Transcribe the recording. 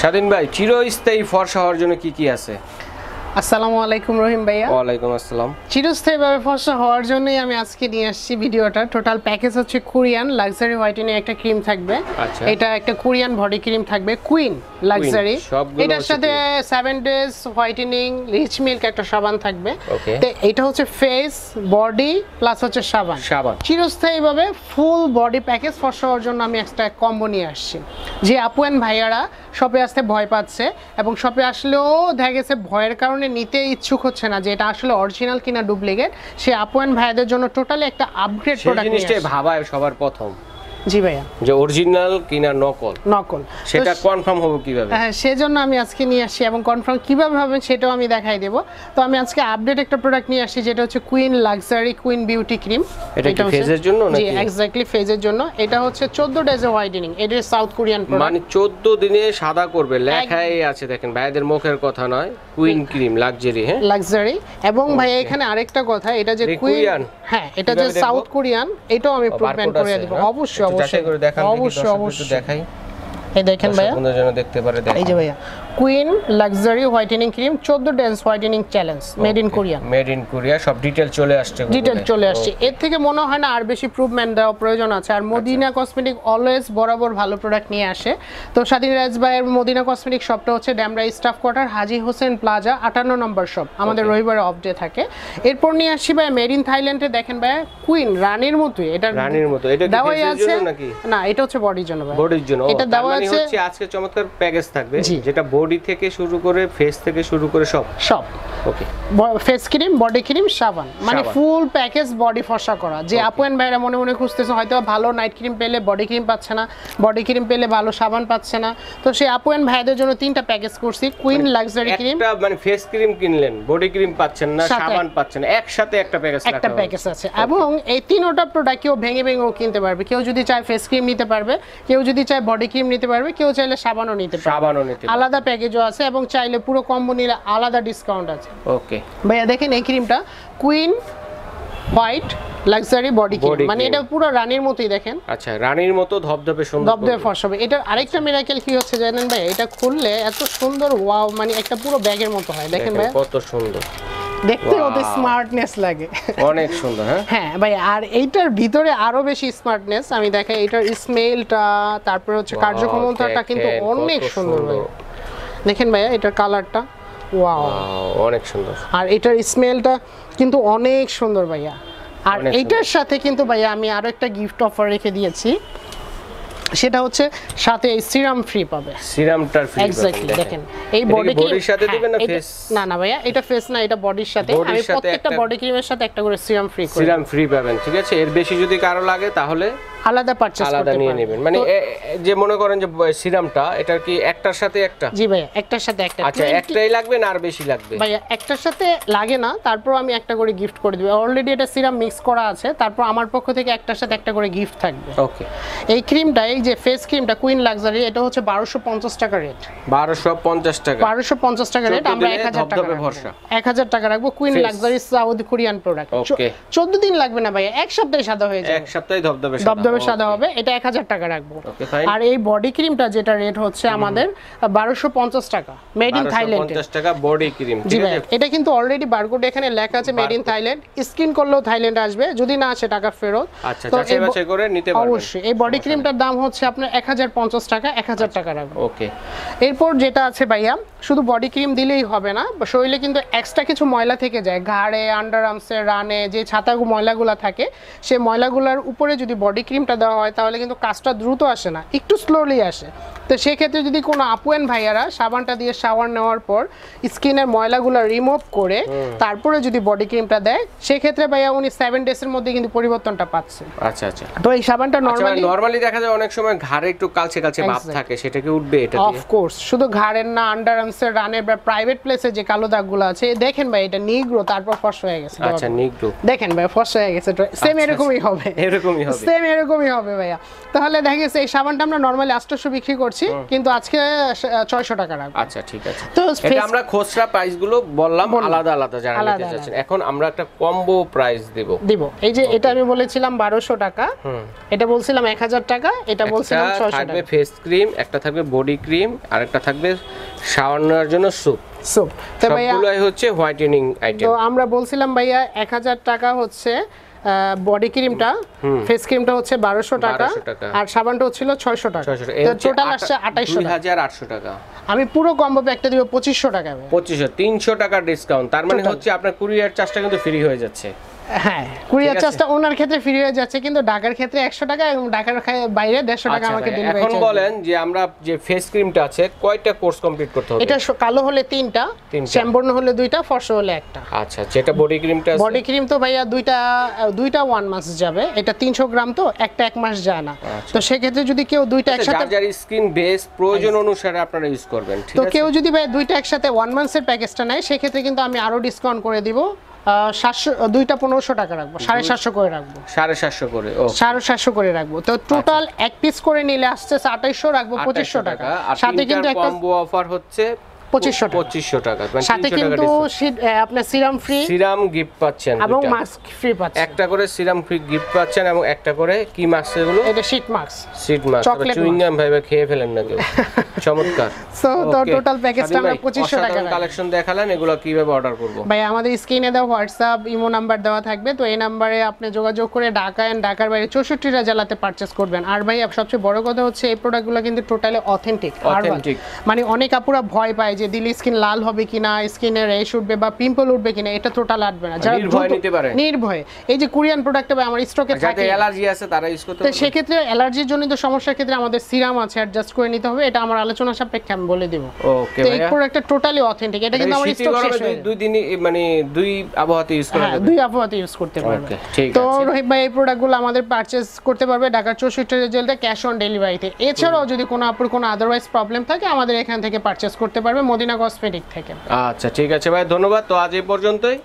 স্বাধীন ভাই চিরস্থায়ী ফর্সা হওয়ার জন্য কি কি আছে? আসসালামু আলাইকুম রহিম ভাইয়া। ওয়ালাইকুম আসসালাম। চিরস্থায়ীভাবে ফর্সা হওয়ার জন্যই আমি আজকে নিয়ে আসছি ভিডিওটা। টোটাল প্যাকেজ হচ্ছে কোরিয়ান লাক্সারি হোয়াইটেনিং একটা ক্রিম থাকবে। আচ্ছা। এটা একটা কোরিয়ান বডি ক্রিম থাকবে। কুইন লাক্সারি এটার সাথে ডেজ হোয়াইটেনিং রিচ মিল্ক একটা সাবান থাকবে। তো এটা হচ্ছে ফেস বডি প্লাস হচ্ছে সাবান। সাবান। চিরস্থায়ীভাবে ফুল বডি প্যাকেজ ফর্সা হওয়ার জন্য আমি একটা কম্বো নিয়ে আসছি। যে আপু অ্যান্ড ভাইয়ারা শপে আসতে ভয় পাচ্ছে এবং শপে আসলেও দেখা গেছে ভয়ের কারণে নিতে ইচ্ছুক হচ্ছে না যে এটা আসলে অরিজিনাল কিনা ডুপ্লিকেট সে আপু ভাইদের ভাইয়াদের জন্য টোটালি একটা আপগ্রেড প্রোডাক্ট জিনিসটাই ভাবায় সবার প্রথম। জি ভাইয়া। যে অরিজিনাল কিনা নকল। নকল। সেটা কনফার্ম হবে কীভাবে? হ্যাঁ সেজন্য আমি আজকে নিয়ে আসছি এবং কনফার্ম কীভাবে হবে সেটাও আমি দেখাই দেব। তো আমি আজকে আপডেট একটা প্রোডাক্ট নিয়ে আসছি যেটা হচ্ছে queen luxury queen beauty cream এটা কি ফেজের জন্য জি এক্স্যাক্টলি ফেজের জন্য। এটা হচ্ছে 14 ডেজে হোয়াইটেনিং এটা সাউথ কোরিয়ান প্রোডাক্ট মানে চোদ্দ দিনে সাদা করবে লেখাই আছে দেখেন। ভাইদের মুখের কথা নয় কুইন ক্রিম লাক্সারি হ্যাঁ? লাক্সারি এবং ভাই এখানে আরেকটা কথা এটা যে কুইন হ্যাঁ এটা যে সাউথ কোরিয়ান এটাও আমি প্রুভমেন্ট করে দেব। হ্যাঁ? অবশ্যই একটু যাচাই অবশ্যই করে দেখান অবশ্যই অবশ্যই। দেখাই। এই দেখেন ভাইয়া। আপনারা যারা যেন দেখতে পারে দেখেন এই যে ভাইয়া। Queen luxury whitening cream 14 days whitening challenge made in Korea made in Korea সব ডিটেল চলে আসছে ডিটেল চলে আসছে। এর থেকে মনে হয় না আর বেশি প্রুভমেন্ট দেওয়া প্রয়োজন আছে। আর মদিনা কসমেটিক অলওয়েজ বরাবর ভালো প্রোডাক্ট নিয়ে আসে। তো স্বাধীন রাজ ভাইয়ের মদিনা কসমেটিক শপটা হচ্ছে Demra staff quarter Haji Hossain plaza আটান্ন নম্বর শপ আমাদের রবিবারে অফ ডে থাকে। এরপর নিয়ে আসছি ভাই মেড ইন থাইল্যান্ডে দেখেন ভাই কুইন রানীর মতোই। এটা রানীর মতো এটা দেওয়াই আছে? নাকি? না এটা হচ্ছে বডির জন্য ভাই। বডির জন্য। এটা দেওয়া মানে আছে আজকে চমৎকার প্যাকেজ থাকবে যেটা বডি থেকে শুরু করে ফেস থেকে শুরু করে সব? সব। Okay face cream body cream সাবান। মানে ফুল প্যাকেজ বডি ফর্সা করা। যে আপু এন্ড ভাইরা মনে মনে খুঁজতেছে হয়তো ভালো নাইট ক্রিম পেলে বডি ক্রিম পাচ্ছে না বডি ক্রিম পেলে ভালো সাবান পাচ্ছে না। তো সেই আপু এন্ড ভাইদের জন্য তিনটা প্যাকেজ করছি কুইন লাক্সারি ক্রিম একটা মানে ফেস ক্রিম কিনলেন বডি ক্রিম পাচ্ছেন না সাবান পাচ্ছেন একসাথে একটা প্যাকেজ একটা প্যাকেজ আছে। এবং এই তিনোটা প্রোডাক্ট কেউ ভেঙে ভেঙেও কিনতে পারবে। কেউ যদি চায় ফেস ক্রিম নিতে পারবে কেউ যদি চায় বডি ক্রিম নিতে পারবে কেউ চাইলে সাবানও নিতে পারবে। সাবানও নিতে আলাদা প্যাকেজও আছে এবং চাইলে পুরো কম্বো নিলে আলাদা ডিসকাউন্ট আছে। ওকে ভাইয়া দেখেন এই ক্রিমটা queen white luxury body cream মানে এটা পুরো রানীর মতোই দেখেন। আচ্ছা রানীর মতো ধবধবে সুন্দর। ফর্স হবে এটার আরেকটা মিরাকেল কি হচ্ছে জানেন ভাই এটা খুললে এত সুন্দর ওয়াও মানে একটা পুরো ব্যাগের মতো হয়। দেখেন ভাই কত সুন্দর। দেখতে. ওদের স্মার্টনেস লাগে। অনেক সুন্দর হ্যাঁ? হ্যাঁ ভাই আর এইটার ভিতরে আরও বেশি স্মার্টনেস আমি দেখাই এটার স্মেলটা তারপরে হচ্ছে কার্যক্ষমতাটা কিন্তু অনেক সুন্দর ভাই দেখেন ভাইয়া এটার কালারটা। ওয়াও। অনেক সুন্দর। আর এটার স্মেলটা কিন্তু অনেক সুন্দর ভাইয়া। আর এইটার সাথে কিন্তু ভাইয়া আমি আরও একটা গিফট অফার রেখে দিয়েছি। সেটা হচ্ছে সাথে এই সিরাম ফ্রি পাবে। সিরামটার ফ্রি এক্স্যাক্টলি দেখেন। এই বডি বডির সাথে দিবেন না ফেস না না ভাইয়া এটা ফেস না এটা বডির সাথে। আমি প্রত্যেকটা বডি ক্রিমের সাথে একটা করে সিরাম ফ্রি করি। সিরাম ফ্রি পাবেন ঠিক আছে? এর বেশি যদি কারও লাগে তাহলে আলাদা পারচেজ আলাদা নিয়ে নেবেন। মানে যে মনে করেন যে সিরামটা এটার কি একটার সাথে একটা? জি ভাইয়া একটার সাথে একটা। আচ্ছা একটাই লাগবে না আর বেশি লাগবে? ভাইয়া একটার সাথে লাগে না তারপর আমি একটা করে গিফট করে দিবো। অলরেডি এটা সিরাম মিক্স করা আছে তারপর আমার পক্ষ থেকে একটার সাথে একটা করে গিফট থাকবে। ওকে এই ক্রিমটা এই যে ফেস ক্রিমটা কুইন লাক্সারি এটা হচ্ছে বারোশো পঞ্চাশ টাকা রেট বারোশো পঞ্চাশ টাকা। বারোশো পঞ্চাশ টাকা রেট আমরা দিনে এক হাজার টাকা ধবধবে ভরসা। এক হাজার টাকা রাখব queen luxury south Korean product Okay. চোদ্দ দিন লাগবে না ভাইয়া এক সপ্তাহে সাদা হয়ে যাবে। এক সপ্তাহে ধবধবে দবদবে সাদা হবে এটা এক হাজার টাকা রাখব. আর এই বডি ক্রিমটা যেটা রেট হচ্ছে আমাদের বারোশো পঞ্চাশ টাকা মেড ইন থাইল্যান্ড টাকা বডি ক্রিম জি ঠিক ভাই আছে? এটা কিন্তু অলরেডি বারকোড এখানে লেখা আছে মেড ইন থাইল্যান্ড স্ক্রিন করলেও থাইল্যান্ড আসবে যদি না আসে টাকা ফেরত। আচ্ছা যাচাই বাছাই করে নিতে পারবেন। অবশ্যই এই বডি ক্রিমটার দাম হচ্ছে আপনার এক হাজার পঞ্চাশ টাকা এক হাজার টাকা রাখব। ওকে এরপর যেটা আছে ভাইয়া শুধু বডি ক্রিম দিলেই হবে না শরীরে কিন্তু এক্সট্রা কিছু ময়লা থেকে যায় ঘাড়ে আন্ডার আর্মসে রানে যে ছাতা ময়লাগুলো থাকে সেই ময়লাগুলোর উপরে যদি বডি ক্রিমটা দেওয়া হয় তাহলে কিন্তু কাজটা দ্রুত আসে না একটু স্লোলি আসে। তো সেক্ষেত্রে যদি কোনো আপু অ্যান্ড ভাইয়ারা সাবানটা দিয়ে শাওয়ার নেওয়ার পর স্কিনের ময়লাগুলো রিমুভ করে তারপরে যদি বডি ক্রিমটা দেয় সেক্ষেত্রে ভাইয়া উনি সেভেন ডেজের মধ্যে কিন্তু পরিবর্তনটা পাচ্ছে। আচ্ছা আচ্ছা। তো এই সাবানটা নর্মালি নরমালি দেখা যায় অনেক সময় ঘাড়ে একটু কালচে কালচে ভাব থাকে সেটা কি উঠবে এটা অফ কোর্স শুধু ঘাড়ের না আন্ডার আর্মসের রানের বা প্রাইভেট প্লেসে যে কালো দাগগুলো আছে দেখেন ভাই এটা নিগ্রো তারপর ফর্স হয়ে গেছে আচ্ছা নিগ্রো দেখেন ভাই ফর্স হয়ে গেছে সেম আচ্ছা, এরকমই হবে। এরকমই হবে। সেম এরকমই হবে ভাইয়া। তাহলে দেখা গেছে এই সাবানটা আমরা নর্মালি আটশোশো বিক্রি করছি কিন্তু আজকে ছয়শো টাকা রাখব আচ্ছা ঠিক আছে। তো এটা আমরা খুচরা প্রাইসগুলো বললাম আলাদা আলাদা যারা নিতে চাচ্ছেন। এখন আমরা একটা কম্বো প্রাইস দেব। দিব। এই যে এটা আমি বলেছিলাম বারোশো টাকা। এটা বলছিলাম এক হাজার টাকা এটা বলছিলাম একটা ছয়শো থাকবে ফেস ক্রিম একটা থাকবে বডি ক্রিম আর একটা থাকবে শাওয়ার নেওয়ার জন্য স্যুপ সুপ তো ভাইয়া সবগুলোই হচ্ছে হোয়াইটেনিং আইটেম তো আমরা বলছিলাম ভাইয়া এক হাজার টাকা হচ্ছে বডি ক্রিমটা ফেস ক্রিমটা হচ্ছে বারোশো টাকা আর সাবানটা হচ্ছিল ছয়শো টাকা। টোটাল আসছে আঠাইশশো হাজার আটশো টাকা। আমি পুরো কম্বো প্যাকটা দিব পঁচিশশো টাকা। পঁচিশশো তিনশো টাকার ডিসকাউন্ট তার মানে হচ্ছে আপনার কুড়ি কুরিয়ার চার্জটা কিন্তু ফ্রি হয়ে যাচ্ছে। হ্যাঁ কুরিয়ার চার্জটা ওনার ক্ষেত্রে ফ্রি হয়ে যাচ্ছে কিন্তু ঢাকার ক্ষেত্রে একশো টাকা এবং ঢাকার বাইরে দেড়শো টাকা আচ্ছা আমাকে এখন বলেন যে আমরা যে ফেস ক্রিমটা আছে কয়টা কোর্স কমপ্লিট করতে হবে? এটা কালো হলে তিনটা। শ্যামবর্ণ হলে দুইটা ফর্স হলে একটা। আচ্ছা যেটা বডি ক্রিমটা বডি ক্রিম তো ভাইয়া দুইটা দুইটা ওয়ান মাস যাবে। এটা তিনশো গ্রাম তো একটা এক মাস যায় না। আচ্ছা। তো সেক্ষেত্রে যদি কেউ দুইটা একসাথে যার স্কিন বেস প্রয়োজন অনুসারে আপনারা ইউজ করবেন তো কেউ যদি ভাই দুইটা একসাথে ওয়ান মান্থসের প্যাকেজটা নেয় সেক্ষেত্রে কিন্তু আমি আরও ডিসকাউন্ট করে দিব। সাতশো দুইটা পনেরোশো টাকা রাখব সাড়ে সাতশো করে রাখব। সাড়ে সাতশো করে ও। সাড়ে সাতশো করে রাখব। তো টোটাল এক পিস করে নিলে আসছে আঠাইশশো রাখব পঁচিশশো টাকা। সাথে কিন্তু একটা কম্বো অফার হচ্ছে 2500 টাকা। পঁচিশশো টাকা মানে সাথে কিন্তু আপনার সিরাম ফ্রি সিরাম গিফট পাচ্ছেন এবং মাস্ক ফ্রি পাচ্ছে একটা করে সিরাম ফ্রি গিফট পাচ্ছেন এবং একটা করে কি মাস্ক এগুলো? এটা sheet mask seed mask Chocolate chewing gum ভাইবে খেয়ে ফেলেন না কেউ। চমৎকার। So, তো total package টা আমরা 2500 টাকা কালেকশন দেখালেন এগুলো কীভাবে অর্ডার করব? ভাই আমাদের স্ক্রিনে দেওয়া হোয়াটসঅ্যাপ ইমো নাম্বার দেওয়া থাকবে তো এই নাম্বারে আপনি যোগাযোগ করে ঢাকা এন্ড ঢাকার বাইরে চৌষট্টিটা জেলাতে পারচেস করবেন। আর ভাই সবচেয়ে বড় কথা হচ্ছে এই প্রোডাক্টগুলো কিন্তু টোটালি অথেন্টিক Authentic। মানে অনেক আপুরা ভয় পায় যে দিলে স্কিন লাল হবে কিনা স্কিনে রেশ উঠবে বা পিম্পল উঠবে কিনা এটা টোটাল আসবে না। যারা নির্ভয়ে নিতে পারে। নির্ভয়ে। এই যে কোরিয়ান প্রোডাক্টটা ভাই আমার স্টকে থাকে। অ্যালার্জি আছে তারা ইউজ করতে তো সেক্ষেত্রে অ্যালার্জির জনিত সমস্যার ক্ষেত্রে আমাদের সিরাম আছে অ্যাডজাস্ট করে নিতে হবে। এটা আমার আলোচনা সাপেক্ষে আমি বলে দিব। ওকে তো এই প্রোডাক্টটা টোটালি অথেন্টিক এটা কিন্তু আমার স্টক শেষ হয়ে দুই- দিনই মানে দুই আবহাওয়াতে ইউজ করা হ্যাঁ যাবে। দুই আবহাওয়াতে ইউজ করতে পারবে। ঠিক তো রোহিত ভাই এই প্রোডাক্টগুলো আমাদের পারচেজ করতে পারবে ঢাকার চৌষট্টি জেলতে ক্যাশ অন ডেলিভারিতে এছাড়াও যদি কোনো আপুর কোনো আদারওয়াইজ প্রবলেম থাকে আমাদের এখান থেকে পারচেজ করতে পারবে। মদিনা কসমেটিক থেকে। আচ্ছা ঠিক আছে ভাই ধন্যবাদ। তো আজ এই পর্যন্তই।